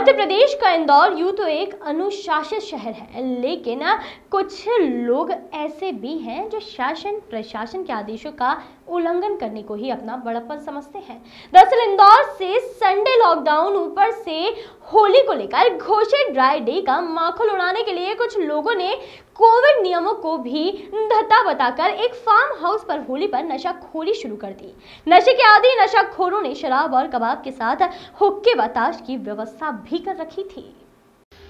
मध्य प्रदेश का इंदौर यूँ तो एक अनुशासित शहर है, लेकिन कुछ लोग ऐसे भी हैं जो शासन, प्रशासन के आदेशों का उल्लंघन करने को ही अपना बड़प्पन समझते हैं। दरअसल इंदौर से संडे लॉकडाउन ऊपर से होली को लेकर घोषित ड्राई डे का माखुल उड़ाने के लिए कुछ लोगों ने कोविड नियमों को भी धत्ता बताकर एक फार्म हाउस पर होली पर नशाखोरी शुरू कर दी। नशे के आदि नशाखोरों ने शराब और कबाब के साथ हुक्के बताश की व्यवस्था भी कर रखी थी।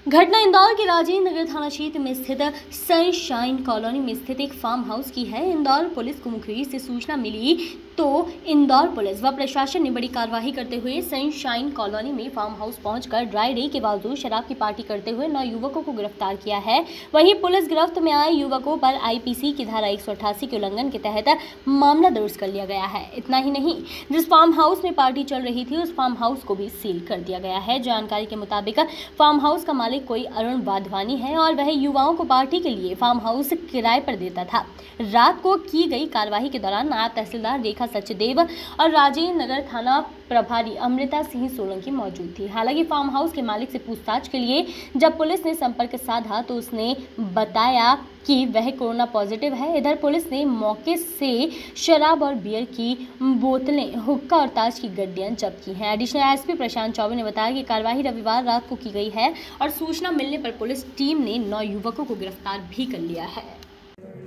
घटना इंदौर के राजेंद्र नगर थाना क्षेत्र में स्थित सनशाइन कॉलोनी में स्थित एक फार्म हाउस की है। इंदौर पुलिस को मुखबिर से सूचना मिली तो इंदौर पुलिस व प्रशासन ने बड़ी कार्रवाई करते हुए सनशाइन कॉलोनी में फार्म हाउस पहुंचकर ड्राई डे के बावजूद शराब की पार्टी करते हुए नौ युवकों को गिरफ़्तार किया है। वहीं पुलिस गिरफ्त में आए युवकों पर आईपीसी की धारा एक सौ अठासी के उल्लंघन के तहत मामला दर्ज कर लिया गया है। इतना ही नहीं, जिस फार्म हाउस में पार्टी चल रही थी, उस फार्म हाउस को भी सील कर दिया गया है। जानकारी के मुताबिक फार्म हाउस का कोई अरुण वाधवानी है और वह युवाओं को पार्टी के लिए फार्म हाउस किराए पर देता था। रात को की गई कार्रवाई के दौरान नायब तहसीलदार रेखा सचदेव और राजेंद्र नगर थाना प्रभारी अमृता सिंह सोलंकी मौजूद थी। हालाँकि फार्म हाउस के मालिक से पूछताछ के लिए जब पुलिस ने संपर्क साधा तो उसने बताया कि वह कोरोना पॉजिटिव है। इधर पुलिस ने मौके से शराब और बियर की बोतलें, हुक्का और ताज की गड्डियाँ जब्त की हैं। एडिशनल एसपी प्रशांत चौबे ने बताया कि कार्रवाई रविवार रात को की गई है और सूचना मिलने पर पुलिस टीम ने नौ युवकों को गिरफ़्तार भी कर लिया है।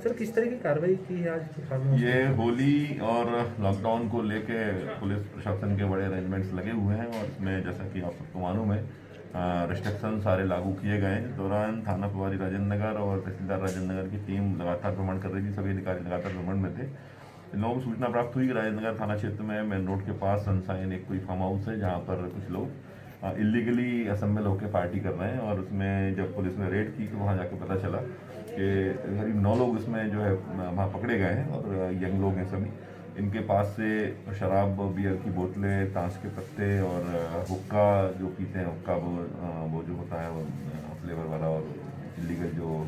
सर, किस तरह की कार्रवाई की है आज ये होली और लॉकडाउन को लेके पुलिस प्रशासन के बड़े अरेंजमेंट्स लगे हुए हैं और इसमें जैसा कि आप सबको मालूम है रिस्ट्रिक्शन सारे लागू किए गए हैं। दौरान थाना प्रभारी राजेंद्र नगर और तहसीलदार राजेंद्र नगर की टीम लगातार भ्रमण कर रही थी। सभी अधिकारी लगातार भ्रमण में थे। लोगों को सूचना प्राप्त हुई कि राजेंद्र नगर थाना क्षेत्र में मेन रोड के पास सनसाइन एक कोई फार्म हाउस है, जहाँ पर कुछ लोग इलीगली असेंबल होकर पार्टी कर रहे हैं और उसमें जब पुलिस ने रेड की तो वहाँ जाकर पता चला कि करीब नौ लोग इसमें जो है, वहाँ पकड़े गए हैं और यंग लोग हैं सभी। इनके पास से शराब बियर की बोतलें, ताश के पत्ते और हुक्का जो पीते हैं, हुक्का वो वो जो होता है, वो फ्लेवर वाला और इलीगल जो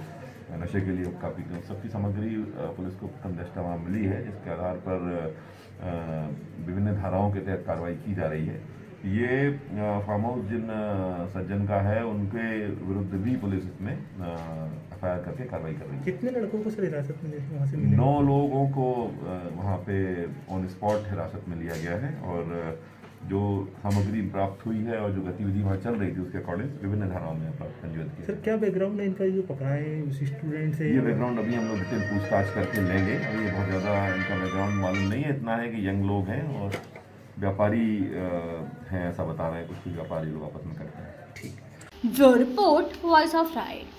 नशे के लिए हुक्का पीते हैं। सबकी सामग्री पुलिस को प्रथम दृष्टा वहाँ मिली है। जिसके आधार पर विभिन्न धाराओं के तहत कार्रवाई की जा रही है। ये फार्म हाउस जिन सज्जन का है उनके विरुद्ध भी पुलिस इसमें एफ़ आई करके कार्रवाई कर रही है। कितने लड़कों को सर हिरासत में वहाँ से नौ लोगों को वहाँ पे ऑन स्पॉट हिरासत में लिया गया है और जो सामग्री प्राप्त हुई है और जो गतिविधि वहाँ चल रही थी उसके अकॉर्डिंग विभिन्न धाराओं में प्राप्त पंजीबद्ध किया सर क्या बैकग्राउंड है इनका? जो पकड़ाए उसी स्टूडेंट से ये बैकग्राउंड अभी हम लोग डिटेल पूछताछ करके लेंगे। अभी बहुत ज़्यादा इनका बैकग्राउंड मालूम नहीं है इतना है कि यंग लोग हैं और व्यापारी हैं ऐसा बता रहे हैं, कुछ कुछ व्यापारी लोग आपस में करते हैं। ठीक। जो रिपोर्ट वॉइस ऑफ़ राइट